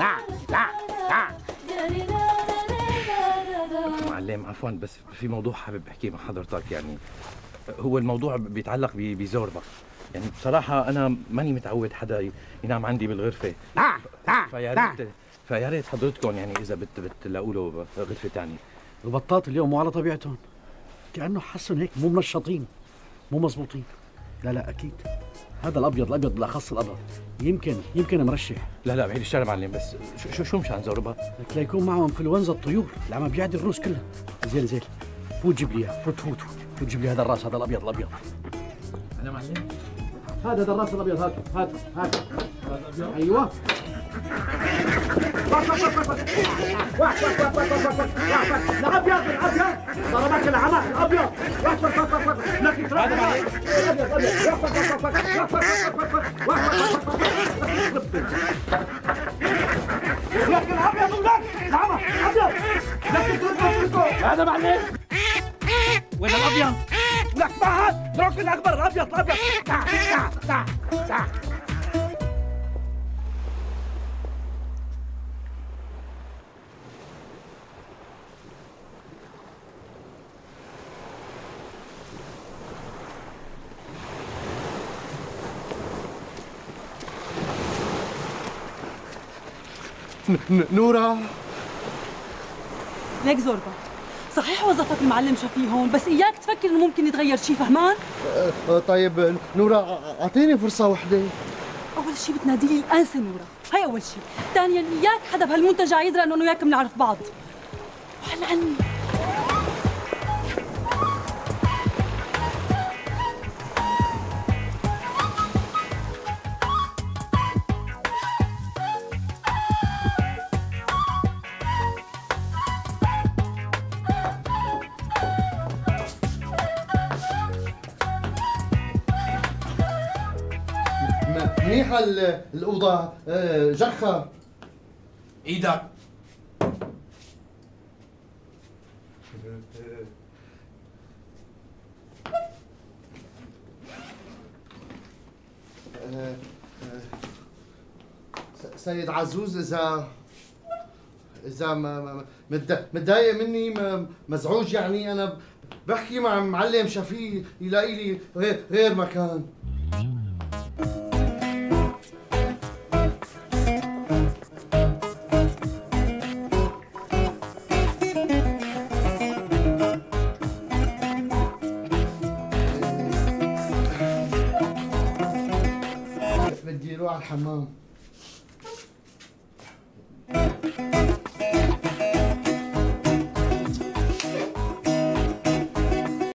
لا لا لا معلم عفوا بس في موضوع حابب أحكيه مع حضرتك يعني هو الموضوع بيتعلق بزوربا يعني بصراحة أنا ماني متعود حدا ينام عندي بالغرفة. لا لا فيا لا. ريت فيا ريت حضرتكم يعني إذا بت بتلاقوا له غرفة ثانية البطاط اليوم مو على طبيعتهم. كأنه حسن هيك مو منشطين مو مزبوطين لا لا أكيد. هذا الأبيض الأبيض بالأخص الأبيض يمكن يمكن مرشح لا لا بعيد الشارع معلم بس شو شو, شو مشان زوربا؟ لك ليكون معهم انفلونزا الطيور اللي عم بيعدي الروس كلها زين زين فوت جيب لي اياه فوت فوت فوت جيب لي هذا الراس هذا الابيض الابيض أنا معلم هذا هذا الراس الابيض هاته هاته هاته أيوه الابيض الابيض ضربك العمى الابيض لك لك الابيض ولك العمى الابيض لك هذا معلم وين دروك الاكبر الابيض الابيض تعال تعال تعال تعال نورا. ليك زوربا. صحيح وظفك المعلم شفيه هون بس إياك تفكر إنه ممكن يتغير شيء فهمان؟ أه، طيب نورا أعطيني فرصة وحدة أول شيء بتنادي لي الانسه نورا. هاي أول شيء ثانيا إياك حدا بهالمنتجع يدرى إنه أنا وياك بنعرف بعض. وعن عني منيحة ال- الأوضة. أه، جخة إيدك أه، س- سيد عزوز إذا إذا متضايق مني مزعوج يعني. أنا بحكي مع معلم شفيق يلاقي لي غير- غير مكان. بدي أروح على الحمام.